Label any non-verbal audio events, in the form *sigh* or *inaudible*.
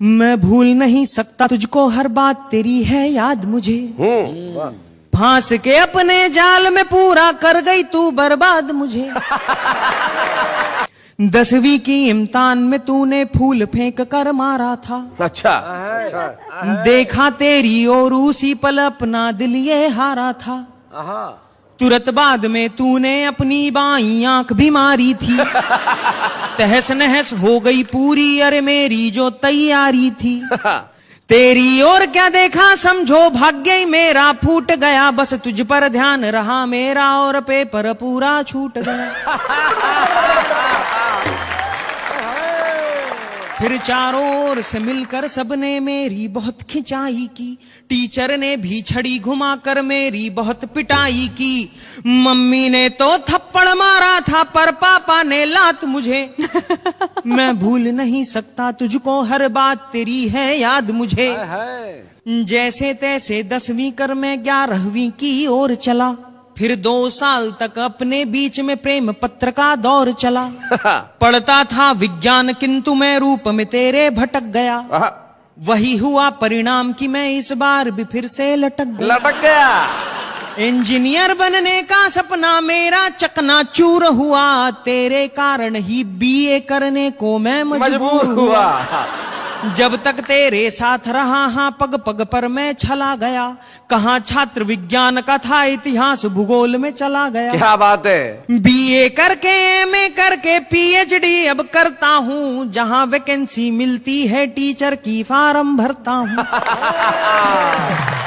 मैं भूल नहीं सकता तुझको हर बात तेरी है याद मुझे। फांस के अपने जाल में पूरा कर गई तू बर्बाद मुझे। *laughs* दसवीं की इम्तान में तूने फूल फेंक कर मारा था। अच्छा। देखा तेरी और उसी पल अपना दिल ये हारा था। तुरंत बाद में तूने अपनी बाई आँख भी मारी थी। *laughs* तहस नहस हो गई पूरी। अरे मेरी जो तैयारी थी, तेरी और क्या देखा? समझो भाग्य ही मेरा फूट गया। बस तुझ पर ध्यान रहा मेरा और पेपर पूरा छूट गया। फिर चारों ओर से मिलकर सबने मेरी बहुत खिंचाई की। टीचर ने भी छड़ी घुमाकर मेरी बहुत पिटाई की। मम्मी ने तो थप्पड़ मारा था पर पापा ने लात मुझे। *laughs* मैं भूल नहीं सकता तुझको हर बात तेरी है याद मुझे। जैसे तैसे दसवीं कर मैं ग्यारहवीं की ओर चला। फिर दो साल तक अपने बीच में प्रेम पत्र का दौर चला। *laughs* पढ़ता था विज्ञान किंतु मैं रूप में तेरे भटक गया। वही हुआ परिणाम कि मैं इस बार भी फिर से लटक गया। लटक गया। इंजीनियर बनने का सपना मेरा चकना चूर हुआ। तेरे कारण ही बीए करने को मैं मजबूर मजबूर हुआ। हुआ। जब तक तेरे साथ रहा हाँ पग पग पर मैं छला गया। कहा छात्र विज्ञान का था इतिहास भूगोल में चला गया। क्या बात है? बीए करके एमए करके पीएचडी अब करता हूँ। जहाँ वैकेंसी मिलती है टीचर की फार्म भरता हूँ। *laughs*